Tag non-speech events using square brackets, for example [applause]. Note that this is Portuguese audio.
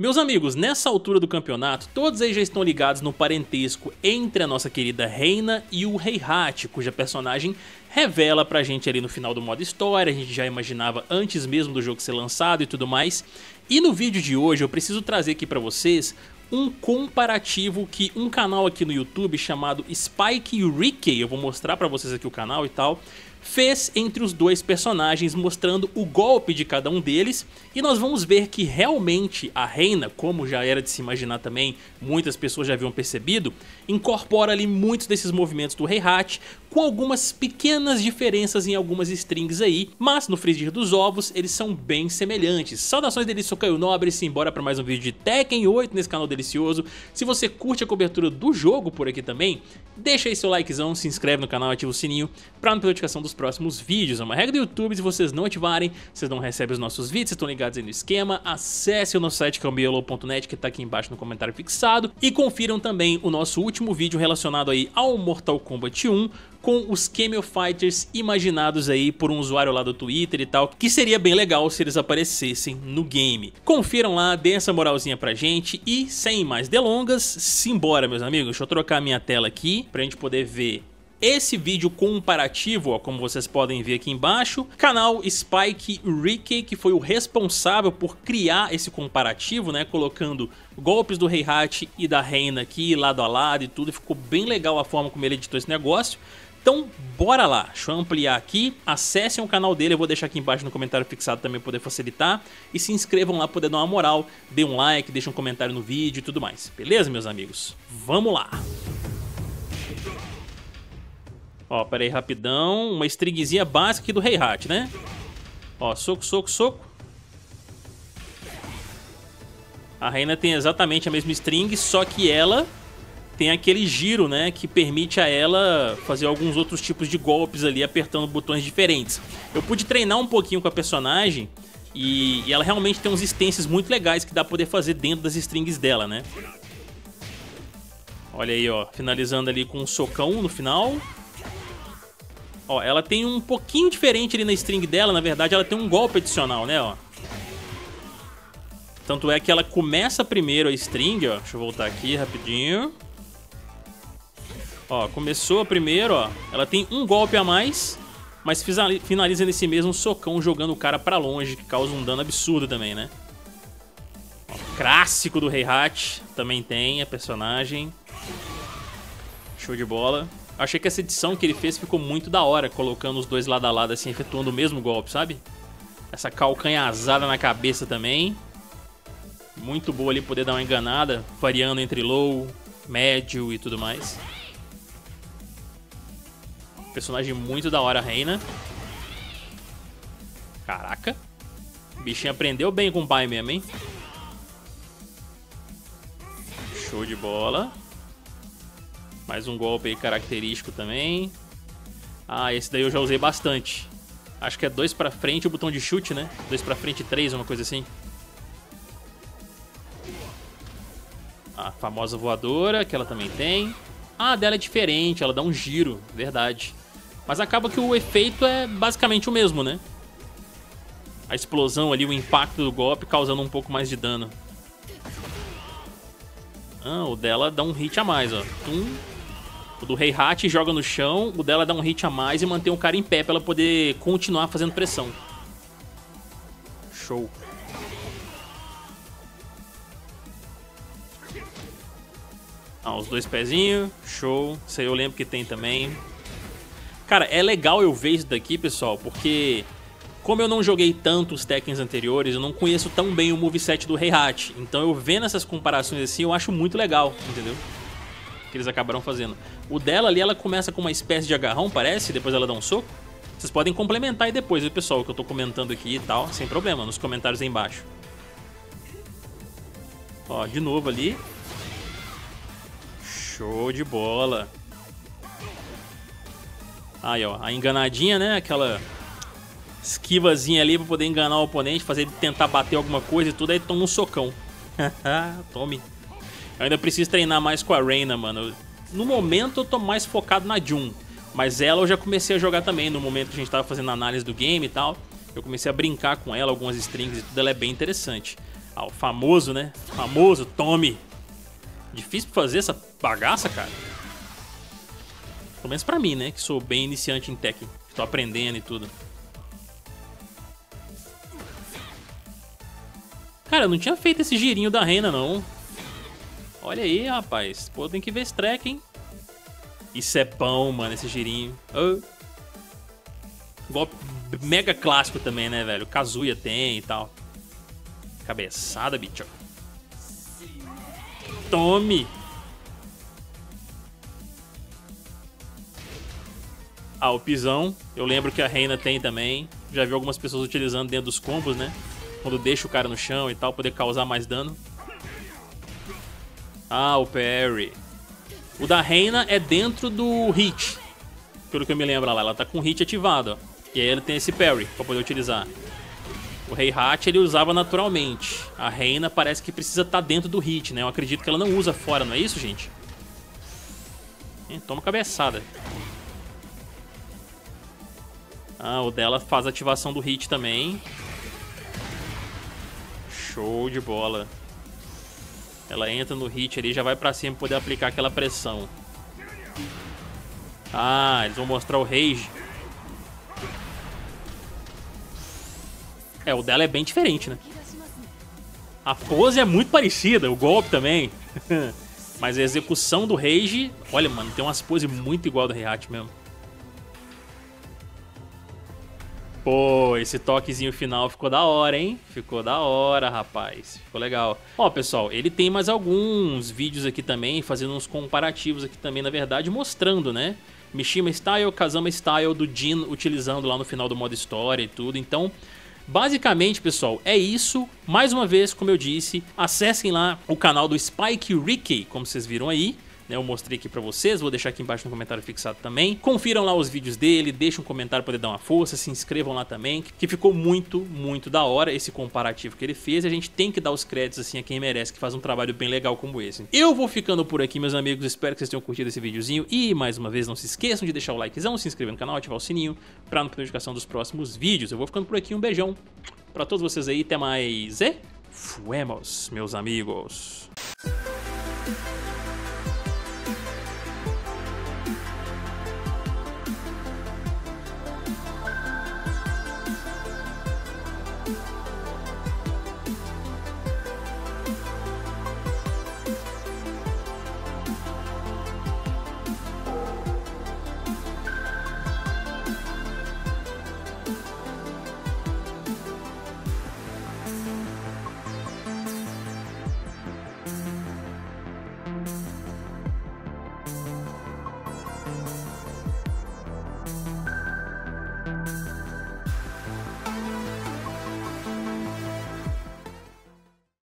Meus amigos, nessa altura do campeonato, todos eles já estão ligados no parentesco entre a nossa querida Reina e o Heihachi, cuja personagem revela pra gente ali no final do modo história, a gente já imaginava antes mesmo do jogo ser lançado e tudo mais. E no vídeo de hoje eu preciso trazer aqui pra vocês um comparativo que um canal aqui no YouTube chamado Spike Ricky, eu vou mostrar pra vocês aqui o canal e tal, fez entre os dois personagens, mostrando o golpe de cada um deles, e nós vamos ver que realmente a Reina, como já era de se imaginar também, muitas pessoas já haviam percebido, incorpora ali muitos desses movimentos do Heihachi, com algumas pequenas diferenças em algumas strings aí, mas no frigir dos ovos eles são bem semelhantes. Saudações deles, sou Caio Nobre, simbora para mais um vídeo de Tekken 8 nesse canal delicioso. Se você curte a cobertura do jogo por aqui também, deixa aí seu likezão, se inscreve no canal, ativa o sininho para notificação dos próximos vídeos. É uma regra do YouTube, se vocês não ativarem, vocês não recebem os nossos vídeos, vocês estão ligados aí no esquema. Acesse o nosso site que é que tá aqui embaixo no comentário fixado e confiram também o nosso último vídeo relacionado aí ao Mortal Kombat 1 com os Camel Fighters imaginados aí por um usuário lá do Twitter e tal, que seria bem legal se eles aparecessem no game. Confiram lá, dê essa moralzinha pra gente e sem mais delongas, simbora meus amigos, deixa eu trocar a minha tela aqui pra gente poder ver esse vídeo comparativo, ó, como vocês podem ver aqui embaixo, canal Spike Ricky, que foi o responsável por criar esse comparativo, né, colocando golpes do Heihachi e da Reina aqui lado a lado e tudo, ficou bem legal a forma como ele editou esse negócio. Então, bora lá. Deixa eu ampliar aqui. Acessem o canal dele, eu vou deixar aqui embaixo no comentário fixado também poder facilitar. E se inscrevam lá, poder dar uma moral. Dê um like, deixe um comentário no vídeo e tudo mais. Beleza, meus amigos? Vamos lá. Ó, pera aí, rapidão. Uma stringzinha básica aqui do Heihachi, né? Ó, soco, soco, soco. A Reina tem exatamente a mesma string, só que ela tem aquele giro, né, que permite a ela fazer alguns outros tipos de golpes ali, apertando botões diferentes. Eu pude treinar um pouquinho com a personagem e, e ela realmente tem uns stances muito legais que dá pra poder fazer dentro das strings dela, né. Olha aí, ó, finalizando ali com um socão no final. Ó, ela tem um pouquinho diferente ali na string dela, na verdade ela tem um golpe adicional, né, ó. Tanto é que ela começa primeiro a string, ó. Deixa eu voltar aqui rapidinho. Ó, começou primeiro, ó. Ela tem um golpe a mais, mas finaliza nesse mesmo socão jogando o cara pra longe, que causa um dano absurdo também, né? Ó, clássico do Heihachi também tem a personagem. Show de bola. Achei que essa edição que ele fez ficou muito da hora, colocando os dois lado a lado assim, efetuando o mesmo golpe, sabe? Essa calcanhazada na cabeça também. Muito boa ali poder dar uma enganada, variando entre low, médio e tudo mais. Personagem muito da hora, Reina. Caraca. O bichinho aprendeu bem com o pai mesmo, hein? Show de bola. Mais um golpe aí característico também. Ah, esse daí eu já usei bastante. Acho que é dois pra frente o botão de chute, né? Dois pra frente e três, uma coisa assim. A famosa voadora, que ela também tem. Ah, dela é diferente, ela dá um giro, verdade. Mas acaba que o efeito é basicamente o mesmo, né? A explosão ali, o impacto do golpe causando um pouco mais de dano. Ah, o dela dá um hit a mais, ó. Tum. O do Heihachi joga no chão, o dela dá um hit a mais e mantém o cara em pé pra ela poder continuar fazendo pressão. Show. Ah, os dois pezinhos, show. Isso aí eu lembro que tem também. Cara, é legal eu ver isso daqui, pessoal, porque como eu não joguei tanto os Tekkens anteriores, eu não conheço tão bem o moveset do Heihachi. Então eu vendo essas comparações assim, eu acho muito legal, entendeu? Que eles acabaram fazendo. O dela ali, ela começa com uma espécie de agarrão, parece, depois ela dá um soco. Vocês podem complementar aí depois, viu, pessoal, que eu tô comentando aqui e tal, sem problema, nos comentários aí embaixo. Ó, de novo ali. Show de bola. Aí, ó, a enganadinha, né? Aquela esquivazinha ali pra poder enganar o oponente, fazer ele tentar bater alguma coisa e tudo, aí toma um socão. [laughs] Tome. Eu ainda preciso treinar mais com a Reina, mano. No momento eu tô mais focado na Jun, mas ela eu já comecei a jogar também, no momento que a gente tava fazendo análise do game e tal. Eu comecei a brincar com ela, algumas strings e tudo, ela é bem interessante. Ah, o famoso, né? Famoso Tommy. Difícil fazer essa bagaça, cara. Pelo menos pra mim, né? Que sou bem iniciante em Tekken. Tô aprendendo e tudo. Cara, eu não tinha feito esse girinho da Reina, não. Olha aí, rapaz. Pô, tem que ver esse track, hein? Isso é bom, mano, esse girinho. Oh. Golpe mega clássico também, né, velho? Kazuya tem e tal. Cabeçada, bicho. Tome! Ah, o pisão. Eu lembro que a Reina tem também. Já vi algumas pessoas utilizando dentro dos combos, né? Quando deixa o cara no chão e tal, poder causar mais dano. Ah, o parry. O da Reina é dentro do hit. Pelo que eu me lembro lá, ela tá com o hit ativado, ó. E aí ele tem esse parry pra poder utilizar. O Rei Hat ele usava naturalmente. A Reina parece que precisa estar tá dentro do hit, né? Eu acredito que ela não usa fora, não é isso, gente? Toma cabeçada. Ah, o dela faz ativação do hit também. Show de bola. Ela entra no hit ali já vai pra cima poder aplicar aquela pressão. Ah, eles vão mostrar o Rage. É, o dela é bem diferente, né? A pose é muito parecida, o golpe também. [laughs] Mas a execução do Rage... Olha, mano, tem umas poses muito igual do Heihachi mesmo. Pô, esse toquezinho final ficou da hora, hein? Ficou da hora, rapaz. Ficou legal. Ó, pessoal, ele tem mais alguns vídeos aqui também, fazendo uns comparativos aqui também, na verdade, mostrando, né? Mishima Style, Kazama Style do Jin utilizando lá no final do modo história e tudo. Então, Basicamente, pessoal, é isso. Mais uma vez, como eu disse, acessem lá o canal do Spike Ricky, como vocês viram aí. Né, eu mostrei aqui pra vocês, vou deixar aqui embaixo no comentário fixado também. Confiram lá os vídeos dele, deixem um comentário pra ele dar uma força, se inscrevam lá também, que ficou muito, muito da hora esse comparativo que ele fez. E a gente tem que dar os créditos assim a quem merece, que faz um trabalho bem legal como esse. Eu vou ficando por aqui, meus amigos, espero que vocês tenham curtido esse videozinho. E, mais uma vez, não se esqueçam de deixar o likezão, se inscrever no canal, ativar o sininho pra não perder notificação dos próximos vídeos. Eu vou ficando por aqui, um beijão pra todos vocês aí, até mais e... Fuemos, meus amigos.